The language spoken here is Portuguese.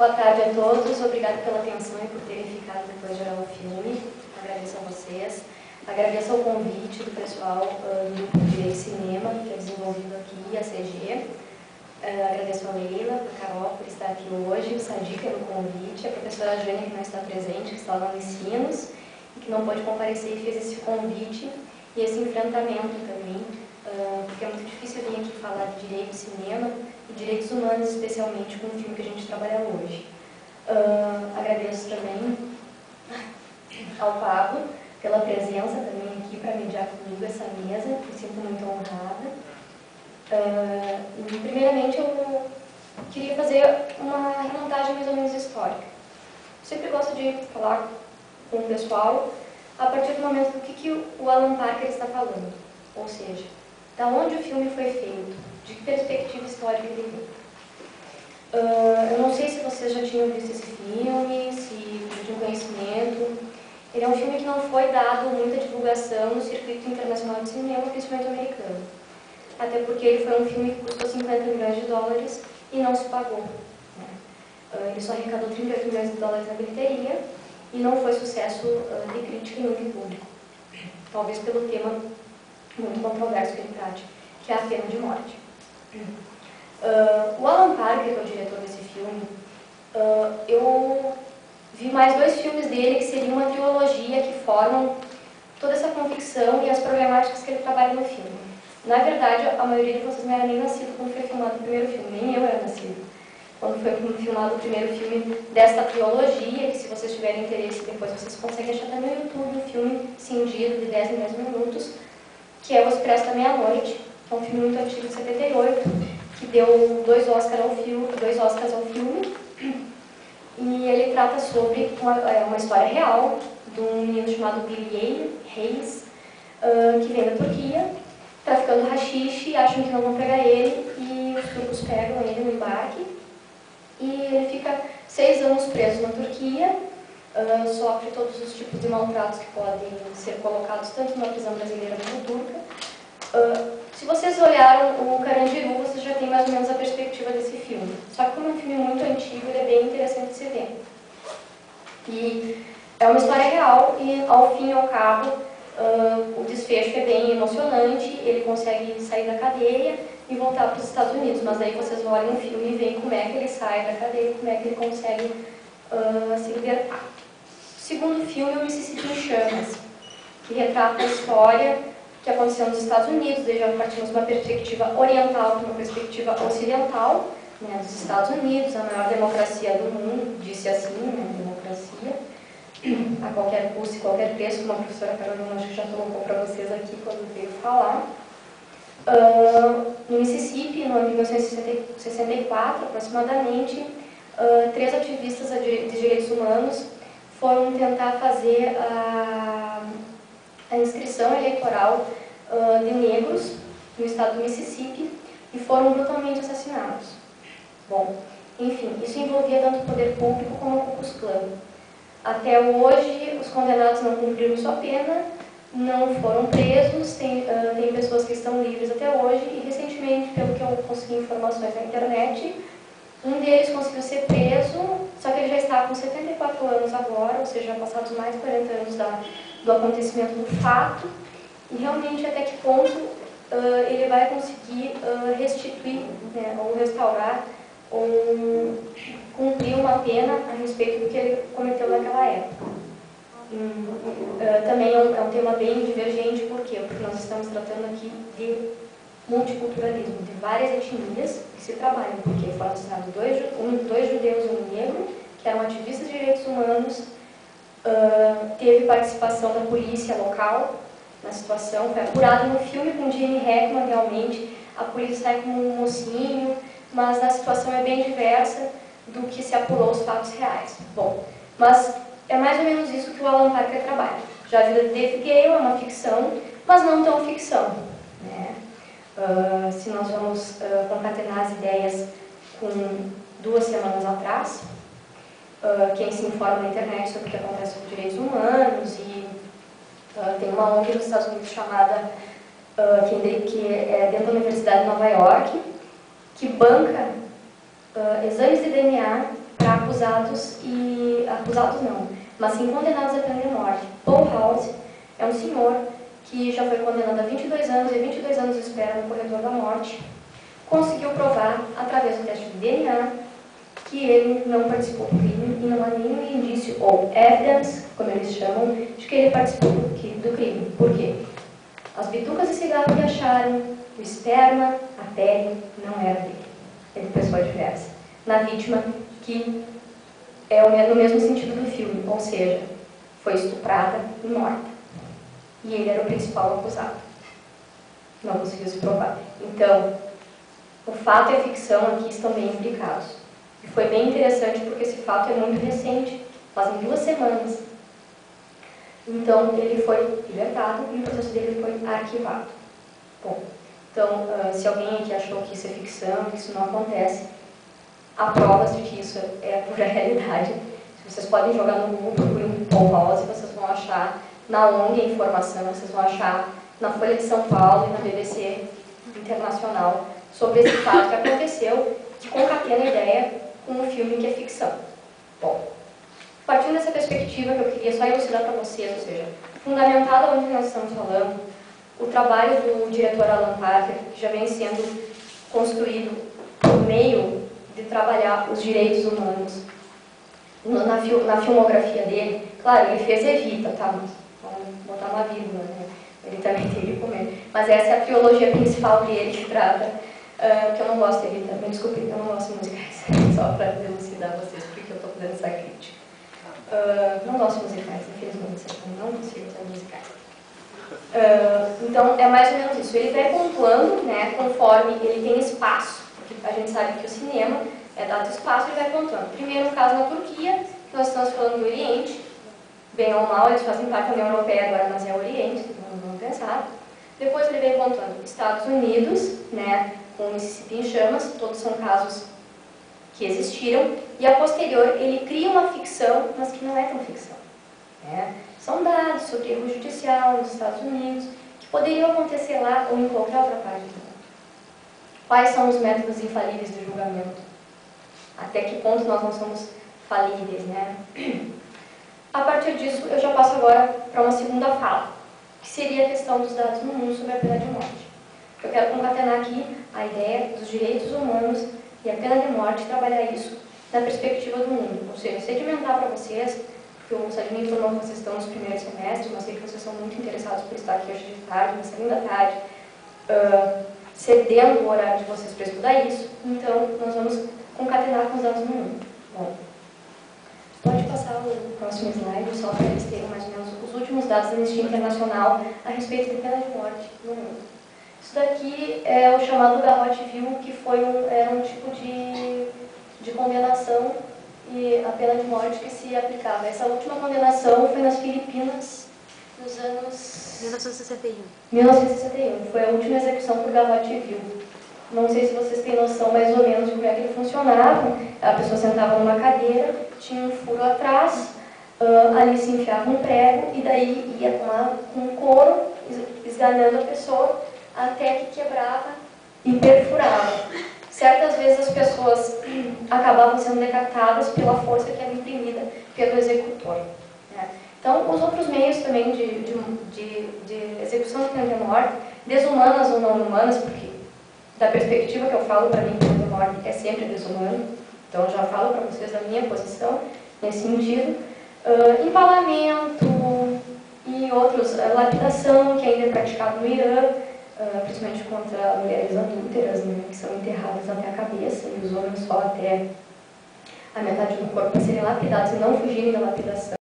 Boa tarde a todos, obrigada pela atenção e por terem ficado depois de olhar o filme. Agradeço a vocês. Agradeço ao convite do pessoal uh, do Grupo de Cinema, que é desenvolvido aqui, a CG. Uh, agradeço a Leila, a Carol por estar aqui hoje, o Sadiq pelo convite, a professora Jânia que não está presente, que está lá no Ensinos, e que não pôde comparecer e fez esse convite e esse enfrentamento também, uh, porque é muito difícil vir aqui falar de direito, cinema e direitos humanos, especialmente com o filme que a gente trabalha hoje. Uh, agradeço também ao Pablo pela presença também aqui para mediar comigo essa mesa, me sinto muito honrada. Uh, primeiramente, eu queria fazer uma remontagem mais ou menos histórica. sempre gosto de falar com o pessoal a partir do momento do que, que o Alan Parker está falando. Ou seja, da onde o filme foi feito, de que perspectiva histórica ele veio. Uh, eu não sei se vocês já tinham visto esse filme, se tinham conhecimento. Ele é um filme que não foi dado muita divulgação no circuito internacional de cinema, principalmente americano. Até porque ele foi um filme que custou 50 milhões de dólares e não se pagou. Uh, ele só arrecadou 38 milhões de dólares na bilheteria e não foi sucesso uh, de crítica e nem de público. Talvez pelo tema muito controverso que ele trate, que é a pena de morte. Uh, o Alan Parker, que é o diretor desse filme, uh, eu vi mais dois filmes dele que seriam uma trilogia que formam toda essa convicção e as problemáticas que ele trabalha no filme. Na verdade, a maioria de vocês não era nem nascido quando foi filmado o primeiro filme, nem eu era nascido quando foi filmado o primeiro filme desta trilogia, que se vocês tiverem interesse depois vocês conseguem achar também no YouTube um filme cindido de 10 em 10 minutos, que é O Expresso da Meia-Noite, é um filme muito antigo de 78, que deu dois Oscars ao filme, dois Oscars ao filme. E ele trata sobre uma, é, uma história real de um menino chamado Billy Reis, uh, que vem da Turquia, traficando rachixe, acham que não vão pegar ele, e os turcos pegam ele no embarque e ele fica seis anos preso na Turquia, uh, sofre todos os tipos de maltratos que podem ser colocados tanto na prisão brasileira como turca. Uh, se vocês olharam o Carandiru, vocês já têm mais ou menos a perspectiva desse filme. Só que como é um filme muito antigo, ele é bem interessante de se ver. E é uma história real e, ao fim e ao cabo, uh, o desfecho é bem emocionante, ele consegue sair da cadeia e voltar para os Estados Unidos. Mas aí vocês olham o filme e veem como é que ele sai da cadeia, como é que ele consegue uh, se libertar. Segundo filme o Mississippi em Chamas, que retrata a história que aconteceu nos Estados Unidos, desde partimos de uma perspectiva oriental para uma perspectiva ocidental, né, dos Estados Unidos, a maior democracia do mundo, disse assim, né, democracia, a qualquer custo e qualquer preço, como a professora Carolina acho que já colocou para vocês aqui quando veio falar. Uh, no Mississippi, no ano de 1964, aproximadamente, uh, três ativistas de direitos humanos foram tentar fazer a, a inscrição eleitoral uh, de negros no estado do Mississippi e foram brutalmente assassinados. Bom, enfim, isso envolvia tanto o poder público como o Ku Klux. Até hoje, os condenados não cumpriram sua pena não foram presos, tem, uh, tem pessoas que estão livres até hoje e recentemente, pelo que eu consegui informações na internet, um deles conseguiu ser preso, só que ele já está com 74 anos agora, ou seja, passados mais de 40 anos da, do acontecimento do fato, e realmente até que ponto uh, ele vai conseguir uh, restituir né, ou restaurar ou cumprir uma pena a respeito do que ele cometeu naquela época. Uh, também é um, é um, tema bem divergente, por quê? Porque nós estamos tratando aqui de multiculturalismo, de várias etnias que se trabalham, porque foram assassinados dois, um, dois judeus e um negro, que eram ativistas de direitos humanos, uh, teve participação da polícia local na situação, foi apurado no filme com Gene Hackman, realmente, a polícia sai como um mocinho, mas a situação é bem diversa do que se apurou os fatos reais. Bom, mas é mais ou menos isso que o Alan Parker trabalha. Já a vida de Dave Gale é uma ficção, mas não tão ficção. Uh, se nós vamos uh, concatenar as ideias com duas semanas atrás, uh, quem se informa na internet sobre o que acontece com direitos humanos e tem uma ONG nos Estados Unidos chamada, que, é dentro da Universidade de Nova York, que banca exames de DNA para acusados e... acusados não, mas sim condenados a pena de morte. Paul House é um senhor que já foi condenado a 22 anos e 22 anos de espera no corredor da morte, conseguiu provar, através do teste de DNA, que ele não participou do crime e não há nenhum indício, ou evidence, como eles chamam, de que ele participou do crime. Por quê? As bitucas de cigarro que acharam, o esperma, a pele, não era dele. É de pessoa diversa. Na vítima, que é no mesmo sentido do filme, ou seja, foi estuprada e morta. E ele era o principal acusado. Não conseguiu se provar. Então, o fato e a ficção aqui estão bem implicados. E foi bem interessante porque esse fato é muito recente, fazem duas semanas. Então, ele foi libertado e o processo dele foi arquivado. Bom, então, uh, se alguém aqui achou que isso é ficção, que isso não acontece, há provas de que isso é a pura realidade. Vocês podem jogar no Google, procurem Paul House e vocês vão achar na ONG informação, vocês vão achar na Folha de São Paulo e na BBC Internacional sobre esse fato que aconteceu, que concatena a ideia com um filme que é ficção. Bom, partindo dessa perspectiva que eu queria só elucidar para vocês, ou seja, fundamentado onde nós estamos falando, o trabalho do diretor Alan Parker, que já vem sendo construído por meio de trabalhar os direitos humanos na, na filmografia dele, claro, ele fez Evita, tá? Uma vírgula, né? Ele também tem que comer. Mas essa é a trilogia principal dele que trata, uh, que eu não gosto de Evita, me desculpe, eu não gosto de musicais, só para elucidar vocês porque eu estou fazendo essa crítica. Uh, não gosto de musicais, infelizmente, não consigo fazer musicais. Uh, então, é mais ou menos isso. Ele vai pontuando, né, conforme ele tem espaço, porque a gente sabe que o cinema é dado espaço, ele vai pontuando. Primeiro, o caso na Turquia, nós estamos falando do Oriente, bem ou mal, eles fazem parte da União Europeia agora, mas é Oriente, vamos, vamos pensar. Depois ele vem pontuando Estados Unidos, né, com o Mississippi em chamas, todos são casos que existiram, e a posterior ele cria uma ficção, mas que não é tão ficção. Né? São dados sobre erro judicial nos Estados Unidos, que poderiam acontecer lá ou em qualquer outra parte do mundo. Quais são os métodos infalíveis de julgamento? Até que ponto nós não somos falíveis, né? A partir disso, eu já passo agora para uma segunda fala, que seria a questão dos dados no mundo sobre a pena de morte. Eu quero concatenar aqui a ideia dos direitos humanos e a pena de morte e trabalhar isso na perspectiva do mundo. Ou seja, sedimentar para vocês, porque o Sadim informou que vocês estão nos primeiros semestres, mas sei que vocês são muito interessados por estar aqui hoje de tarde, nessa linda tarde, uh, cedendo o horário de vocês para estudar isso. Então, nós vamos concatenar com os dados no mundo. Bom, passar o próximo slide, só para eles terem mais ou menos os últimos dados da Anistia Internacional a respeito de pena de morte no mundo. Isso daqui é o chamado Garrote Vil, que foi um, era um tipo de, de condenação e a pena de morte que se aplicava. Essa última condenação foi nas Filipinas nos anos... 1961. 1961. Foi a última execução por Garrote Vil. Não sei se vocês têm noção mais ou menos de como é que ele funcionava. A pessoa sentava numa cadeira, tinha um furo atrás, uh, ali se enfiava um prego e daí ia com, a, com um couro, esganando a pessoa até que quebrava e perfurava. Certas vezes as pessoas acabavam sendo decapitadas pela força que era imprimida pelo executor. Né? Então, os outros meios também de, de, de, de execução de pena de morte, desumanas ou não humanas, porque da perspectiva que eu falo para mim, como morte é sempre desumano, então já falo para vocês da minha posição nesse sentido. Uh, empalamento e outros, uh, lapidação, que ainda é praticado no Irã, uh, principalmente contra mulheres adúlteras, né, que são enterradas até a cabeça e os homens só até a metade do corpo para serem lapidados e não fugirem da lapidação.